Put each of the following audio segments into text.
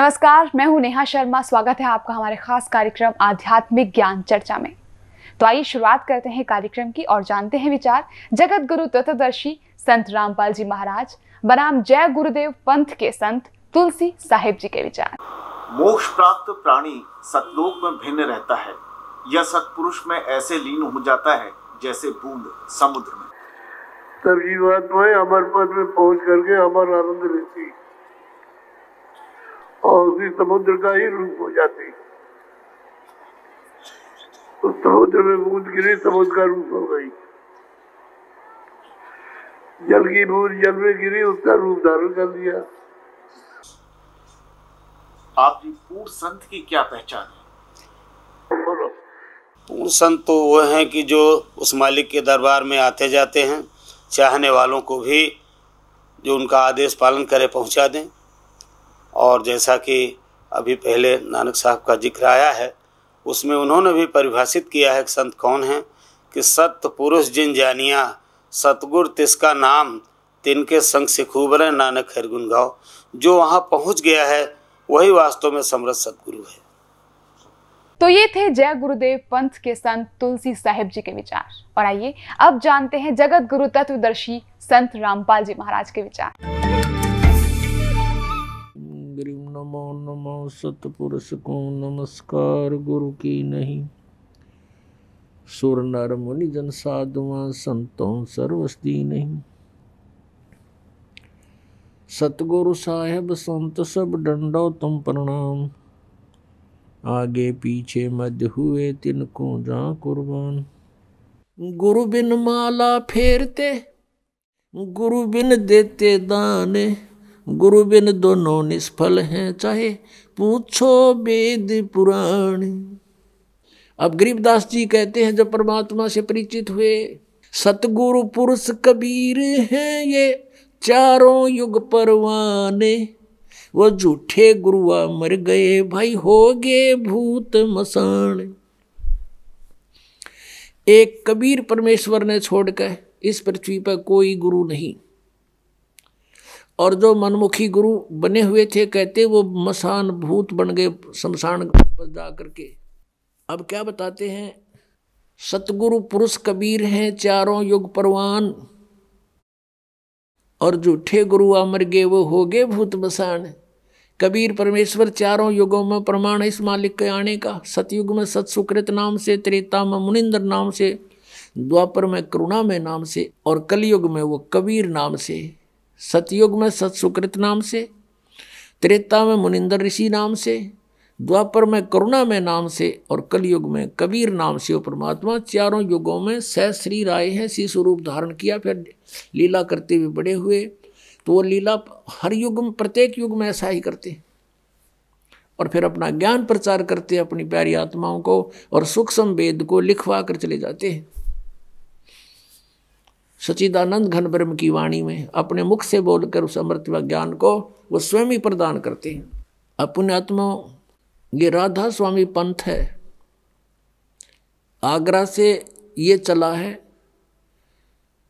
नमस्कार मैं हूँ नेहा शर्मा। स्वागत है आपका हमारे खास कार्यक्रम आध्यात्मिक ज्ञान चर्चा में। तो आइए शुरुआत करते हैं कार्यक्रम की और जानते हैं विचार। जगत गुरु तत्वदर्शी संत रामपाल जी महाराज बनाम जय गुरुदेव पंथ के संत तुलसी साहिब जी के विचार। मोक्ष प्राप्त प्राणी सतलोक में भिन्न रहता है। यह सतपुरुष में ऐसे लीन हो जाता है जैसे बूंद समुद्र में। तब जीवात्माएँ अमर पद में पहुँच करके अमर आनंद लेती और उसी समुद्र का ही रूप हो जाती। तो समुद्र में बूंद गिरी समुद्र का रूप हो गई। जल की बूंद जल में गिरी उसका रूप धारण कर लिया। आप जी पूर्ण संत की क्या पहचान है? पूर्ण संत तो वो हैं कि जो उस मालिक के दरबार में आते जाते हैं चाहने वालों को भी जो उनका आदेश पालन करे पहुँचा दें। और जैसा कि अभी पहले नानक साहब का ज़िक्र आया है, उसमें उन्होंने भी परिभाषित किया है कि संत कौन है, कि सत्य पुरुष जिन जानिया सतगुर तिसका नाम, तिनके संग से खूब रहे नानक हर गुण गाओ जो वहाँ पहुँच गया है, वही वास्तव में समृद्ध सतगुरु है। तो ये थे जय गुरुदेव पंथ के संत तुलसी साहिब जी के विचार। और आइए, अब जानते हैं जगत गुरु तत्वदर्शी संत रामपाल जी महाराज के विचार। नमो नमो सतपुरुष को नमस्कार, गुरु की नहीं। सुर नर मुनि जन साधुआ, संतों सर्वस्ती नहीं। सतगुरु साहेब, संत सब डंडो तुम प्रणाम। आगे पीछे मध्य हुए तिनको जा कुर्बान। गुरु बिन माला फेरते, गुरु बिन देते दान। गुरु बिन दोनों निष्फल हैं, चाहे पूछो वेद पुराण। अब गरीबदास जी कहते हैं, जब परमात्मा से परिचित हुए, सतगुरु पुरुष कबीर हैं ये, चारों युग परवाने। वो झूठे गुरुआ मर गए, भाई हो गए भूत मसान एक कबीर परमेश्वर ने छोड़कर इस पृथ्वी पर कोई गुरु नहीं। और जो मनमुखी गुरु बने हुए थे, कहते वो मसान भूत बन गए शमशान जा करके। अब क्या बताते हैं? सतगुरु पुरुष कबीर हैं, चारों युग परवान। और झूठे गुरु अमर गे वो हो गए भूत मसान। कबीर परमेश्वर चारों युगों में प्रमाण इस मालिक के आने का। सतयुग में सत सुकृत नाम से, त्रेता में मुनिंदर नाम से, द्वापर में करुणा में नाम से, और कलयुग में वो कबीर नाम से। सतयुग में सत सुकृत नाम से, त्रेता में मुनिंदर ऋषि नाम से, द्वापर में करुणा में नाम से और कलयुग में कबीर नाम से वो परमात्मा चारों युगों में सह श्री राय हैं सी स्वरूप धारण किया, फिर लीला करते हुए बड़े हुए। तो वो लीला हर युग में, प्रत्येक युग में ऐसा ही करते और फिर अपना ज्ञान प्रचार करते अपनी प्यारी आत्माओं को और सूक्ष्म वेद को लिखवा कर चले जाते हैं। सचिदानंद घन ब्रह्म की वाणी में अपने मुख से बोलकर उस अमृत व ज्ञान को वो स्वयं ही प्रदान करते हैं। अपने आत्मा ये राधा स्वामी पंथ है। आगरा से ये चला है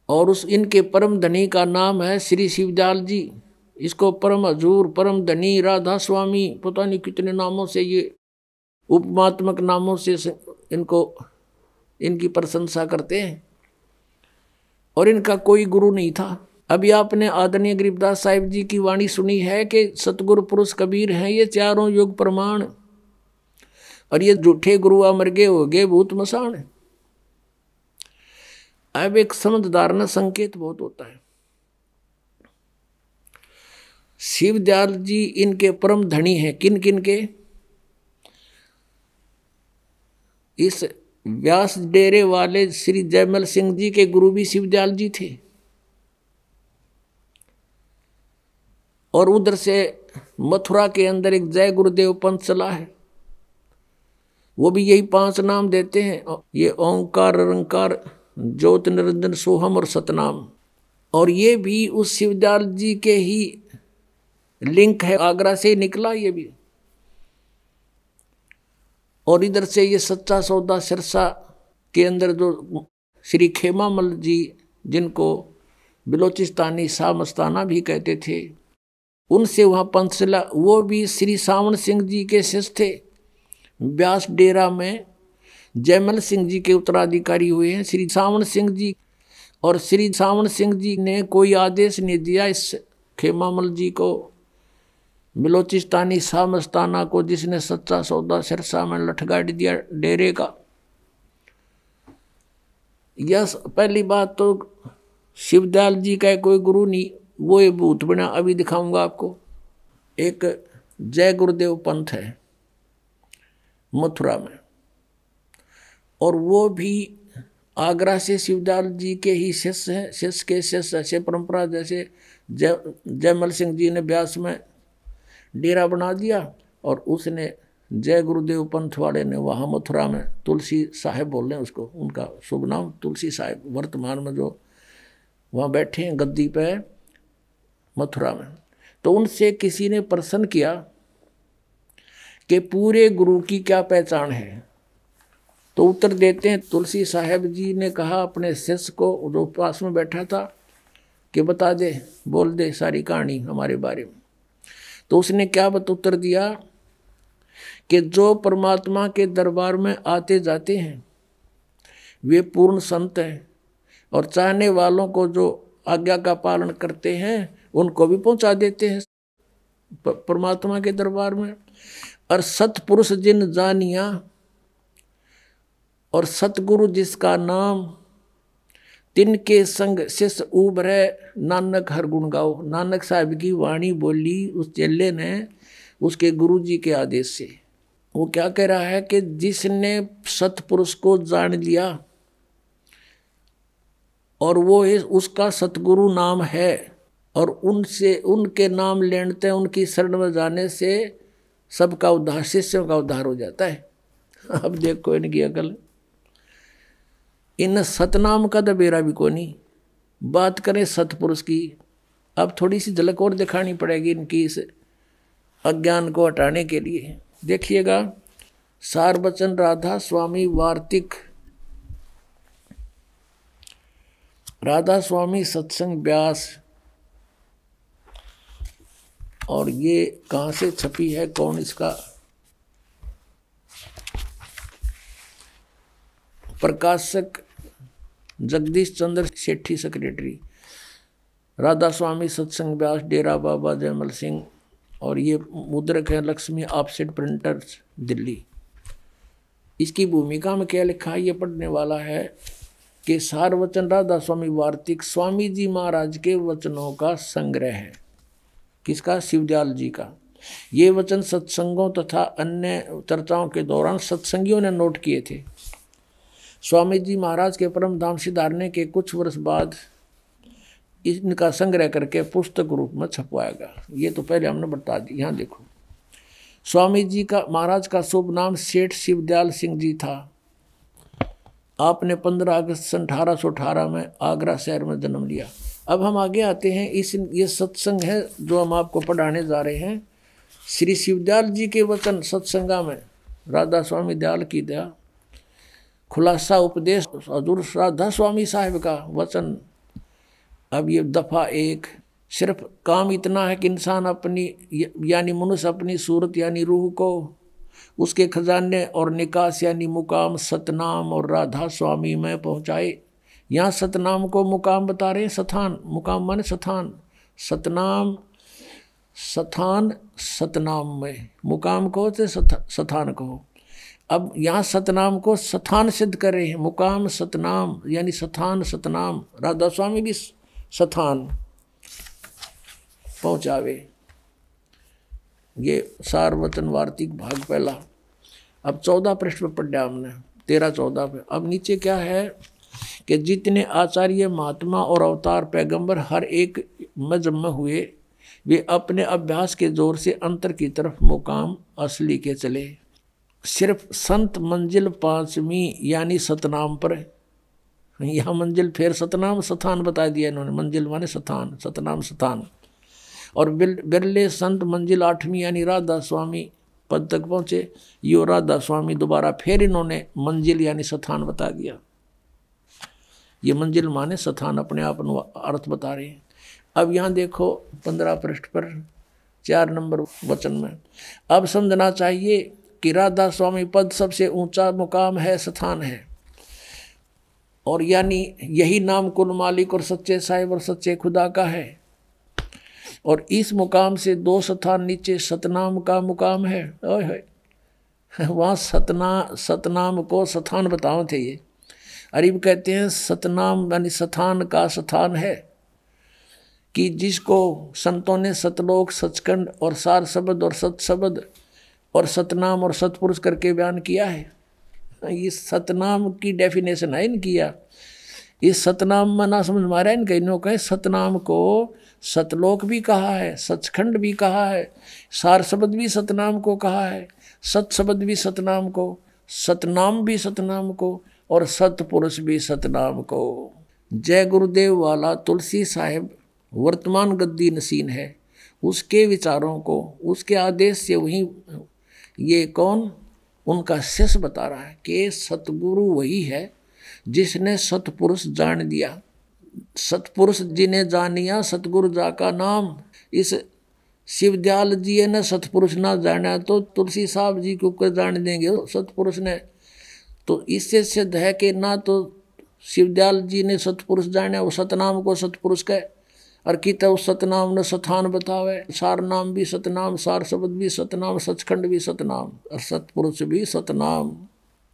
और उस इनके परम धनी का नाम है श्री शिवदयाल जी। इसको परम हजूर, परम धनी राधा स्वामी, पता नहीं कितने नामों से ये उपमात्मक नामों से इनको, इनकी प्रशंसा करते हैं। और इनका कोई गुरु नहीं था। अभी आपने आदरणीय गरीबदास साहिब जी की वाणी सुनी है कि सतगुरु पुरुष कबीर हैं, ये चारों युग प्रमाण। और ये झूठे गुरु अमर गए हो गए भूत मसान अब एक समझदार न संकेत बहुत होता है। शिवदयाल जी इनके परम धनी हैं। किन किन के? इस व्यास डेरे वाले श्री जयमल सिंह जी के गुरु भी शिवदयाल जी थे। और उधर से मथुरा के अंदर एक जय गुरुदेव पंथ चला है। वो भी यही पाँच नाम देते हैं। ये ओंकार, अलंकार, ज्योत, निरंजन, सोहम और सतनाम। और ये भी उस शिवदयाल जी के ही लिंक है। आगरा से निकला ये भी। और इधर से ये सच्चा सौदा सिरसा के अंदर जो श्री खेमामल जी जिनको बिलोचिस्तानी शाह मस्ताना भी कहते थे, उनसे वहाँ पंचला वो भी श्री सावन सिंह जी के शिष्य थे। व्यास डेरा में जयमल सिंह जी के उत्तराधिकारी हुए हैं श्री सावन सिंह जी, और श्री सावन सिंह जी ने कोई आदेश नहीं दिया इस खेमामल जी को। बिलोचिस्तानी शाह मस्ताना को जिसने सच्चा सौदा सिरसा में लठगाड़ दिया डेरे का। यह पहली बात तो शिवदयाल जी का कोई गुरु नहीं, वो ये भूत बना, अभी दिखाऊँगा आपको। एक जय गुरुदेव पंथ है मथुरा में, और वो भी आगरा से शिवदयाल जी के ही शिष्य हैं, शिष्य के शिष्य ऐसे परंपरा जैसे जय जयमल सिंह जी ने ब्यास में डेरा बना दिया और उसने जय गुरुदेव पंथ वाले ने वहाँ मथुरा में तुलसी साहेब बोल रहे हैं उसको, उनका शुभ नाम तुलसी साहेब, वर्तमान में जो वहाँ बैठे हैं गद्दी पे मथुरा में। तो उनसे किसी ने प्रश्न किया कि पूरे गुरु की क्या पहचान है? तो उत्तर देते हैं, तुलसी साहेब जी ने कहा, अपने शिष्य को जो पास में बैठा था कि बता दे, बोल दे सारी कहानी हमारे बारे में। तो उसने क्या बत उत्तर दिया? कि जो परमात्मा के दरबार में आते जाते हैं, वे पूर्ण संत हैं और चाहने वालों को जो आज्ञा का पालन करते हैं, उनको भी पहुँचा देते हैं परमात्मा के दरबार में। और सतपुरुष जिन जानिया और सतगुरु जिसका नाम तिनके संग शिष्य उभरे नानक हर गुण गाओ नानक साहब की वाणी बोली उस चेले ने उसके गुरु जी के आदेश से वो क्या कह रहा है कि जिसने सतपुरुष को जान लिया और वो इस उसका सतगुरु नाम है और उनसे उनके नाम लेते उनकी शरण में जाने से सबका उद्धार शिष्यों का उद्धार हो जाता है अब देखो इनकी अकल इन सतनाम का तो बेरा भी को नहीं बात करें सतपुरुष की, अब थोड़ी सी झलक और दिखानी पड़ेगी इनकी इस अज्ञान को हटाने के लिए। देखिएगा सार बचन राधा स्वामी वार्तिक। राधा स्वामी सत्संग व्यास और ये कहाँ से छपी है, कौन इसका? प्रकाशक जगदीश चंद्र सेठी सेक्रेटरी राधा स्वामी सत्संग व्यास, डेरा बाबा, जयमल सिंह और ये मुद्रक है लक्ष्मी, ऑफसेट प्रिंटर्स, दिल्ली। इसकी भूमिका में क्या लिखा है? ये पढ़ने वाला है कि सार वचन राधा स्वामी वार्तिक स्वामी जी महाराज के वचनों का संग्रह है। किसका? शिवदयाल जी का। ये वचन सत्संगों तथा अन्य चर्चाओं के दौरान सत्संगियों ने नोट किए थे। स्वामी जी महाराज के परम धाम सिधारने के कुछ वर्ष बाद इनका संग्रह करके पुस्तक रूप में छपवाएगा ये तो पहले हमने बता दी, यहाँ देखो। स्वामी जी का, महाराज का शुभ नाम सेठ शिवदयाल सिंह जी था। आपने 15 अगस्त सन अठारह सौ अठारह में आगरा शहर में जन्म लिया। अब हम आगे आते हैं, इस, ये सत्संग है जो हम आपको पढ़ाने जा रहे हैं। श्री शिवदयाल जी के वचन सत्संगा में, राधा स्वामी दयाल की दया। खुलासा उपदेश, हजूर राधा स्वामी साहिब का वचन। अब ये दफ़ा एक, सिर्फ़ काम इतना है कि इंसान अपनी, यानी मनुष्य अपनी सूरत, यानी रूह को, उसके खजाने और निकास, यानी मुकाम सतनाम और राधा स्वामी में पहुँचाए। यहाँ सतनाम को मुकाम बता रहे हैं, सथान। मुकाम माने सथान। सतनाम सथान, सतनाम में। मुकाम कहो तो सथान कहो। अब यहाँ सतनाम को सथान सिद्ध कर रहे हैं। मुकाम सतनाम, यानी सथान सतनाम। राधा स्वामी भी सथान पहुँचावे। ये सारवचन वार्तिक भाग पहला। अब चौदह पृष्ठ पर पढ़ा हमने। तेरह चौदह पे अब नीचे क्या है कि जितने आचार्य महात्मा और अवतार पैगंबर हर एक मजम हुए, वे अपने अभ्यास के ज़ोर से अंतर की तरफ़ मुकाम असली के चले। सिर्फ़ संत मंजिल पांचवी यानी सतनाम पर यहाँ मंजिल फिर सतनाम स्थान बता दिया इन्होंने। मंजिल माने स्थान, सतनाम स्थान। और बिरले संत मंजिल आठवीं यानी राधा स्वामी पद तक पहुँचे। यो राधा स्वामी दोबारा फिर इन्होंने मंजिल यानी स्थान बता दिया। ये मंजिल माने स्थान अपने आप अर्थ बता रहे हैं। अब यहाँ देखो पंद्रह पृष्ठ पर, चार नंबर वचन में। अब समझना चाहिए कि राधा स्वामी पद सबसे ऊँचा मुकाम है, स्थान है। और यानी यही नाम कुल मालिक और सच्चे साहिब और सच्चे खुदा का है। और इस मुकाम से दो स्थान नीचे सतनाम का मुकाम है। वहाँ सतना, सतनाम को स्थान बताओ थे ये। अरीब कहते हैं सतनाम यानी स्थान का स्थान है कि जिसको संतों ने सतलोक, सचखंड और सार शब्द और सत शब्द और सतनाम और सतपुरुष करके बयान किया है। ये सतनाम की डेफिनेशन है इनकी या। इस सतनाम में ना समझ मारा इनका इन कहें सतनाम को सतलोक भी कहा है, सचखंड भी कहा है सार शब्द भी सतनाम को कहा है सत शब्द भी सतनाम को, सतनाम भी सतनाम को और सतपुरुष भी सतनाम को। जय गुरुदेव वाला तुलसी साहेब वर्तमान गद्दी नसीन है। उसके विचारों को, उसके आदेश से वही ये कौन? उनका शिष्य बता रहा है कि सतगुरु वही है जिसने सतपुरुष जान दिया सतपुरुष जिन्हें जानिया सतगुरु जा का नाम। इस शिवदयाल जी ने सतपुरुष ना जाना तो तुलसी साहब जी को जान देंगे? सतपुरुष ने। तो इससे सिद्ध है कि ना तो शिवदयाल जी ने सतपुरुष जाना, वो सतनाम को सतपुरुष कहे। और कित उस सतनाम ने सथान बतावे। सार नाम भी सतनाम, सार शब्द भी सतनाम, सचखंड भी सतनाम। और सतपुरुष भी सतनाम।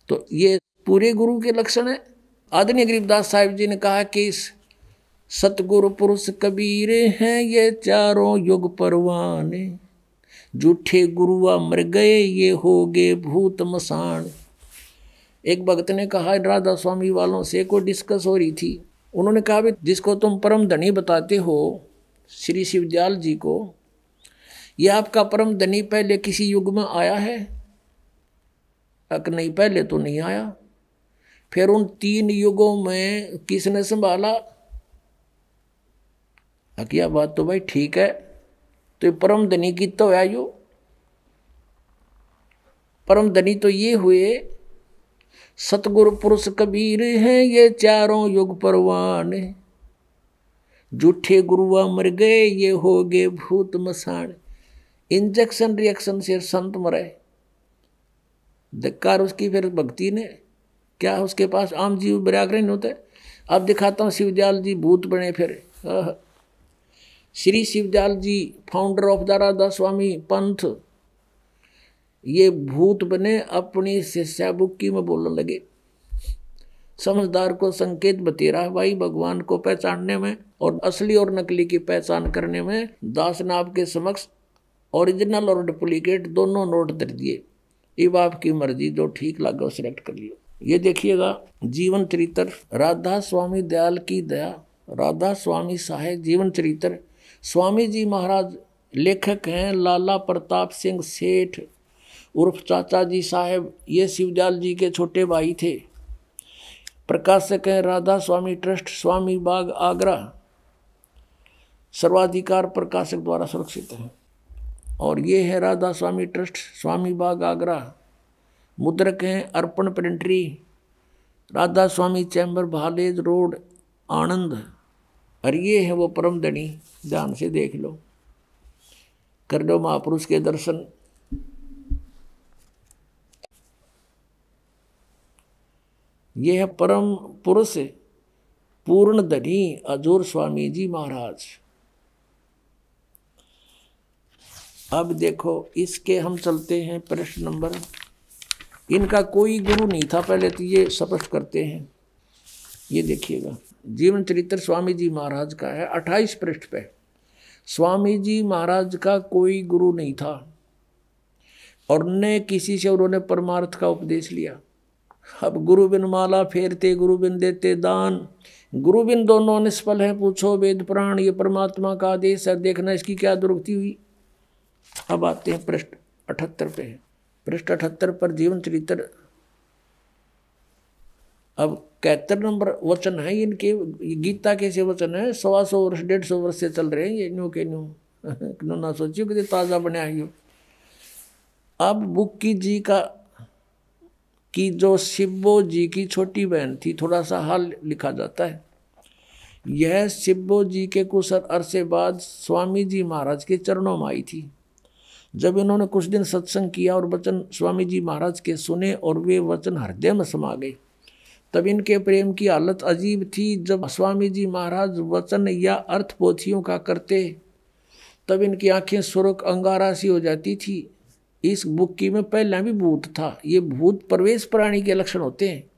तो ये पूरे गुरु के लक्षण है। आदरणीय गरीबदास साहिब जी ने कहा कि सतगुरु पुरुष कबीर हैं ये चारों युग परवाने। जूठे गुरुआ मर गए, ये हो गए भूत मसान। एक भक्त ने कहा, राधा स्वामी वालों से कोई डिस्कस हो रही थी। उन्होंने कहा भी, जिसको तुम परम धनी बताते हो, श्री शिवदयाल जी को, यह आपका परम धनी पहले किसी युग में आया है? अक नहीं, पहले तो नहीं आया। फिर उन तीन युगों में किसने संभाला? अकिया बात तो भाई ठीक है। तो ये परम धनी की तो है यो। परम धनी तो ये हुए सतगुरु पुरुष कबीर हैं ये चारों युग परवान। जूठे गुरुआ मर गए, ये हो गए भूत मसान इंजेक्शन, रिएक्शन से संत मरे। धिक्कार उसकी फिर भक्ति ने। क्या उसके पास आम जीव बरागर नहीं होते? अब दिखाता हूँ शिवदयाल जी भूत बने फिर। श्री शिवदयाल जी फाउंडर ऑफ़ दारादा स्वामी पंथ। ये भूत बने अपनी शिष्या बुक्की में बोलने लगे। समझदार को संकेत बतेरा भाई, भगवान को पहचानने में और असली और नकली की पहचान करने में दास ने आपके समक्ष ओरिजिनल और डुप्लीकेट दोनों नोट दे दिए। अब आपकी मर्ज़ी, जो ठीक लगा वो सिलेक्ट कर लियो। ये देखिएगा, जीवन चरित्र राधा स्वामी दयाल की दया राधा स्वामी साहेब जीवन चरित्र। स्वामी जी महाराज लेखक हैं लाला प्रताप सिंह सेठ उर्फ़ चाचा जी साहेब, ये शिवदयाल जी के छोटे भाई थे। प्रकाशक हैं राधा स्वामी ट्रस्ट, स्वामी बाग, आगरा। सर्वाधिकार प्रकाशक द्वारा सुरक्षित है। और ये है राधा स्वामी ट्रस्ट, स्वामी बाग, आगरा। मुद्रक हैं Arpan printery Radha Swami chamber, Bhalej road, Anand. और ये है वो परम धनी ध्यान से देख लो। कर लो महापुरुष के दर्शन। ये है परम पुरुष पूर्ण धनी अजूर स्वामी जी महाराज। अब देखो, इसके हम चलते हैं प्रश्न नंबर। इनका कोई गुरु नहीं था, पहले तो ये स्पष्ट करते हैं। ये देखिएगा, जीवन चरित्र स्वामी जी महाराज का है, अट्ठाईस पृष्ठ पे। स्वामी जी महाराज का कोई गुरु नहीं था। और न किसी से उन्होंने परमार्थ का उपदेश लिया। अब गुरु बिन माला फेरते गुरु बिन देते दान। गुरु बिन दोनों निष्फल है, पूछो वेद प्राण, ये परमात्मा का आदेश है, देखना इसकी क्या दुरुक्ति हुई। अब आते हैं पृष्ठ अठहत्तर पे। पृष्ठ अठहत्तर पर जीवन चरित्र। अब इकहत्तर नंबर वचन है, इनके गीता के से वचन है, सवा सौ वर्ष, डेढ़ सौ वर्ष से चल रहे हैं, ये न्यू के न्यू। ना सोचियो कि ताज़ा बने आई अब बुक्की जी का कि जो शिवो जी की छोटी बहन थी, थोड़ा सा हाल लिखा जाता है। यह शिवो जी के कुछ अरसे बाद स्वामी जी महाराज के चरणों में आई थी। जब इन्होंने कुछ दिन सत्संग किया और वचन स्वामी जी महाराज के सुने और वे वचन हृदय में समा गए, तब इनके प्रेम की हालत अजीब थी। जब स्वामी जी महाराज वचन या अर्थ पोथियों का करते, तब इनकी आँखें सुरख, अंगारा सी हो जाती थी। इस बुक्की में पहला भी भूत था। ये भूत प्रवेश प्राणी के लक्षण होते हैं।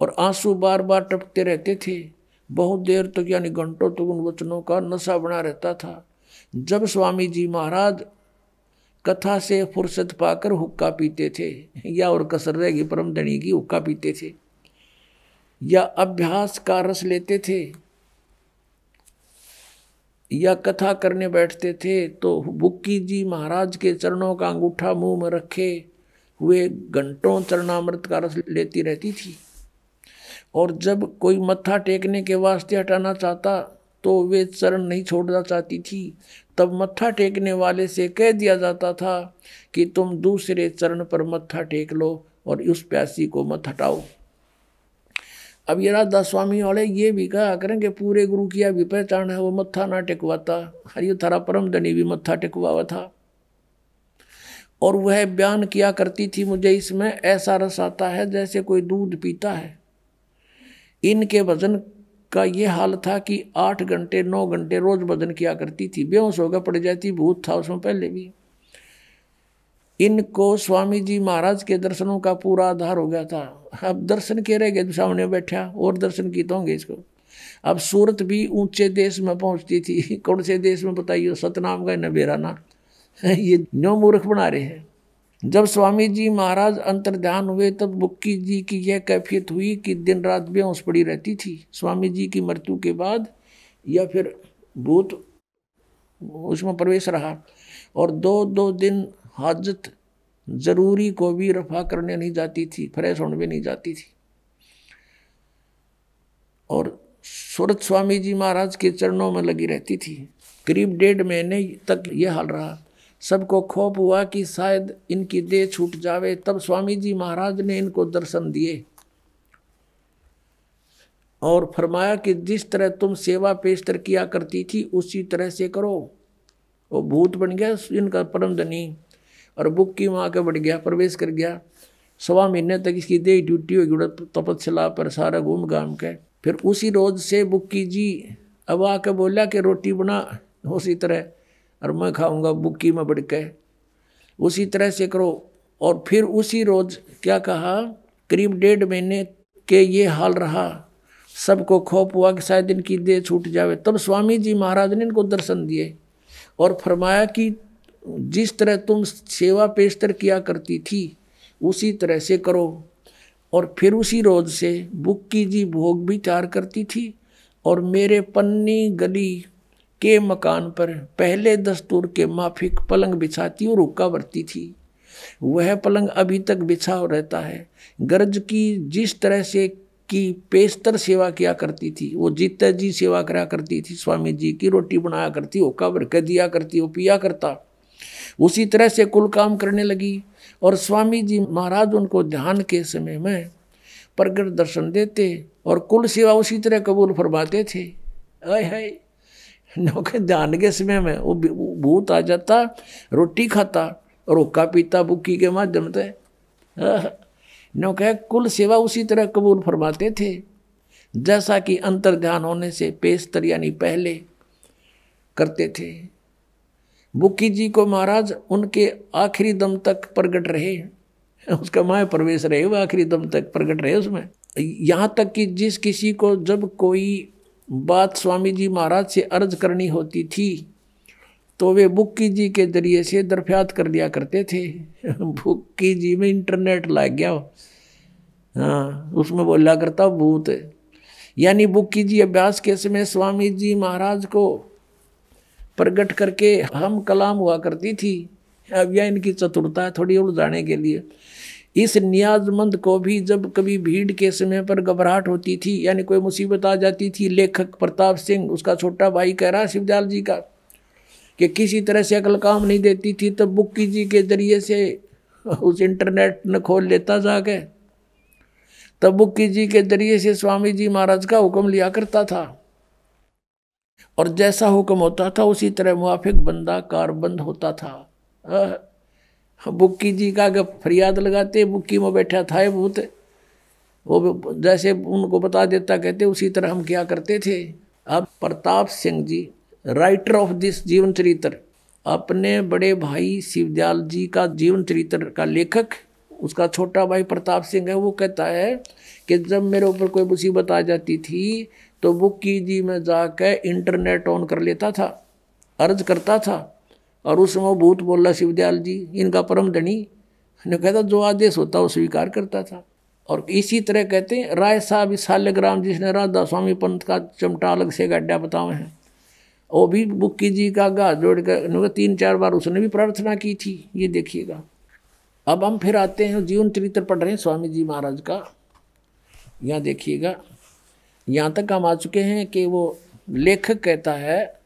और आँसू बार बार टपकते रहते थे। बहुत देर तक तो यानी घंटों तक तो उन वचनों का नशा बना रहता था। जब स्वामी जी महाराज कथा से फुर्सत पाकर हुक्का पीते थे, या और कसर रहेगी परम धनी की, हुक्का पीते थे, या अभ्यास का रस लेते थे या कथा करने बैठते थे तो बुक्की जी महाराज के चरणों का अंगूठा मुँह में रखे हुए घंटों चरणामृत का रस लेती रहती थी। और जब कोई मत्था टेकने के वास्ते हटाना चाहता तो वे चरण नहीं छोड़ना चाहती थी। तब मत्था टेकने वाले से कह दिया जाता था कि तुम दूसरे चरण पर मत्था टेक लो और उस प्यासी को मत हटाओ। अब ये राधा स्वामी वाले ये भी कहा करें कि पूरे गुरु की अभी पहचान है, वो मत्था ना टेकवाता। हरियो थारा परम धनी भी मत्था टेकवा था। और वह बयान किया करती थी मुझे, इसमें ऐसा रस आता है जैसे कोई दूध पीता है। इनके भजन का ये हाल था कि आठ घंटे, नौ घंटे रोज भजन किया करती थी। बेहोश होकर पड़ जाती, भूत था उसमें पहले भी। इनको स्वामी जी महाराज के दर्शनों का पूरा आधार हो गया था। अब दर्शन के रह गए सामने बैठा, और दर्शन की तो होंगे इसको। अब सूरत भी ऊँचे देश में पहुँचती थी, कौन से देश में बताइए सतनाम का नबेरा ना ये नो मूर्ख बना रहे हैं। जब स्वामी जी महाराज अंतर ध्यान हुए, तब बुक्की जी की यह कैफियत हुई कि दिन रात बेहोश पड़ी रहती थी। स्वामी जी की मृत्यु के बाद, या फिर भूत, उसमें प्रवेश रहा, और दो दो दिन हाजत ज़रूरी को भी रफा करने नहीं जाती थी, फ्रेश होने भी नहीं जाती थी। और सूरत स्वामी जी महाराज के चरणों में लगी रहती थी। करीब डेढ़ महीने तक यह हाल रहा। सबको खोप हुआ कि शायद इनकी देह छूट जावे, तब स्वामी जी महाराज ने इनको दर्शन दिए। और फरमाया कि जिस तरह तुम सेवा पेशतर किया करती थी, उसी तरह से करो। वो भूत बन गया इनका परम धनी। और बुक की वहाँ के बढ़ गया, प्रवेश कर गया। सवा महीने तक इसकी देह ड्यूटी होगी तपस्या पर सारा घूम घाम के। फिर उसी रोज से बुक्की जी अब आके बोला कि रोटी बना, उसी तरह। और मैं खाऊँगा बुक्की में बढ़ के। उसी तरह से करो। और फिर उसी रोज क्या कहा? करीब डेढ़ महीने के ये हाल रहा। सबको खोप हुआ कि शायद इनकी देह छूट जावे। तब स्वामी जी महाराज ने इनको दर्शन दिए और फरमाया कि जिस तरह तुम सेवा पेशतर किया करती थी, उसी तरह से करो। और फिर उसी रोज से बुक्की जी भोग भी तैयार करती थी और मेरे पन्नी गली के मकान पर पहले दस्तूर के माफिक पलंग बिछाती और हुक्का बरती थी। वह पलंग अभी तक बिछा रहता है। गर्ज की जिस तरह से की पेस्तर सेवा किया करती थी, वो जीता जी सेवा करा करती थी, स्वामी जी की रोटी बनाया करती, हुक्का भर के दिया करती, वो पिया करता। उसी तरह से कुल काम करने लगी और स्वामी जी महाराज उनको ध्यान के समय में प्रगट दर्शन देते और कुल सेवा उसी तरह कबूल फरमाते थे। अय हाय, नौके ध्यान के समय में वो भूत आ जाता, रोटी खाता और हुक्का पीता बुक्की के माध्यम से। नौके कुल सेवा उसी तरह कबूल फरमाते थे। जैसा कि अंतर ध्यान होने से पेशतर यानी पहले करते थे। बुक्की जी को महाराज उनके आखिरी दम तक प्रगट रहे उसका माया प्रवेश रहे वो आखिरी दम तक प्रगट रहे उसमें। यहाँ तक कि जिस किसी को जब कोई बात स्वामी जी महाराज से अर्ज़ करनी होती थी तो वे बुक्की जी के ज़रिए से दरफ्यात कर दिया करते थे। बुक्की जी में इंटरनेट लग गया। हाँ उसमें बोला करता, भूत। यानी बुक्की जी अभ्यास के समय स्वामी जी महाराज को प्रकट करके हम कलाम हुआ करती थी। अब यह इनकी चतुरता है थोड़ी उलझाने के लिए। इस नियाजमंद को भी जब कभी भीड़ के समय पर घबराहट होती थी, यानी कोई मुसीबत आ जाती थी, लेखक प्रताप सिंह, उसका छोटा भाई कह रहा शिवदयाल जी का, कि किसी तरह से अकल काम नहीं देती थी, तब बुक्की जी के ज़रिए से उस इंटरनेट न खोल लेता जाके। तब बुक्की जी के ज़रिए से स्वामी जी महाराज का हुक्म लिया करता था। और जैसा हुक्म होता था, उसी तरह मुआफिक बंदा कारबंद होता था। बुक्की जी का फरियाद लगाते, बुक्की में बैठा था भूत, वो जैसे उनको बता देता, कहते, उसी तरह हम क्या करते थे? अब Pratap Singh ji writer of this जीवन चरित्र, अपने बड़े भाई शिवदयाल जी का जीवन चरित्र का लेखक, उसका छोटा भाई प्रताप सिंह है, वो कहता है कि जब मेरे ऊपर कोई मुसीबत आ जाती थी तो बुक्की जी में जाकर इंटरनेट ऑन कर लेता था, अर्ज़ करता था, और उस समय भूत बोला शिवदयाल जी, इनका परम धनी। ने कहता जो आदेश होता वो स्वीकार करता था। और इसी तरह कहते हैं, राय साहब, इस जिसने राधा स्वामी पंथ का चमटा अलग से गड्ढा बताए हैं। वो भी बुक्की जी का गा, जोड़ कर तीन चार बार उसने भी प्रार्थना की थी, ये देखिएगा। अब हम फिर आते हैं, जीवन चरित्र पढ़ रहे हैं, स्वामी जी महाराज का। यहाँ देखिएगा। यहाँ तक हम आ चुके हैं कि वो लेखक कहता है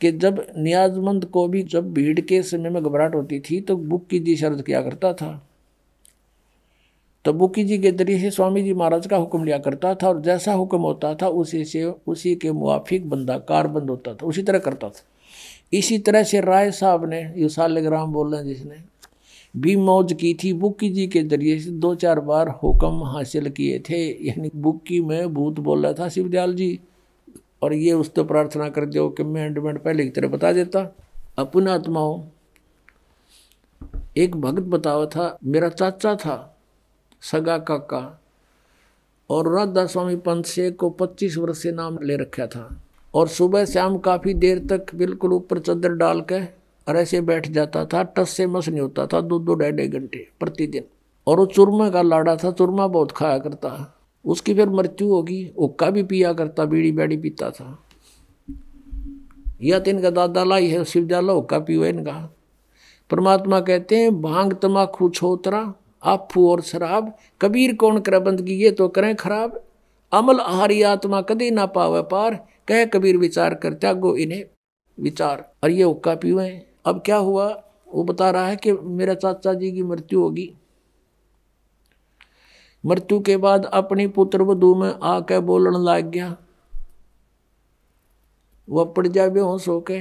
कि जब नियाजमंद को भी जब भीड़ के समय में घबराहट होती थी तो बुक्की जी शर्त किया करता था। तो बुक्की जी के ज़रिए स्वामी जी महाराज का हुक्म लिया करता था और जैसा हुक्म होता था, उसी से, उसी के मुआफिक बंदा कारबंद होता था, उसी तरह करता था। इसी तरह से राय साहब ने, ये सालग्राम बोल रहे हैं जिसने भी मौज की थी। बुक्की जी के ज़रिए से दो चार बार हुक्म हासिल किए थे। यानी बुक्की में भूत बोल रहा था शिवदयाल जी, और ये उस तो प्रार्थना कर दो कि मैं एंडमेंट पहले की तरह बता देता। अपना आत्माओं, एक भक्त बतावा था, मेरा चाचा था, सगा काका, और राधा स्वामी पंत से को 25 वर्ष से नाम ले रखा था। और सुबह शाम काफ़ी देर तक बिल्कुल ऊपर चादर डाल के और ऐसे बैठ जाता था, टस से मस नहीं होता था दो दो ढाई ढाई घंटे प्रतिदिन। और वो चूरमा का लाड़ा था, चूरमा बहुत खाया करता उसकी फिर मृत्यु होगी ओक्का भी पिया करता बीड़ी बैड़ी पीता था। या तो इनका दादा लाई है, शिवजाला ओक्का पियो इनका। परमात्मा कहते हैं, भाँग तमाखू छोतरा, आफू और शराब, कबीर कौन करे बंदगी, ये तो करें खराब। अमल आहारी आत्मा कदी ना पावे पार, कह कबीर विचार कर त्यागो इन्हें विचार। और ये हुक्का पीवे अब क्या हुआ? वो बता रहा है कि मेरे चाचा जी की मृत्यु होगी। मृत्यु के बाद अपनी पुत्र वधु में आके बोलने लग गया। वह पड़ जाए बेहोश होके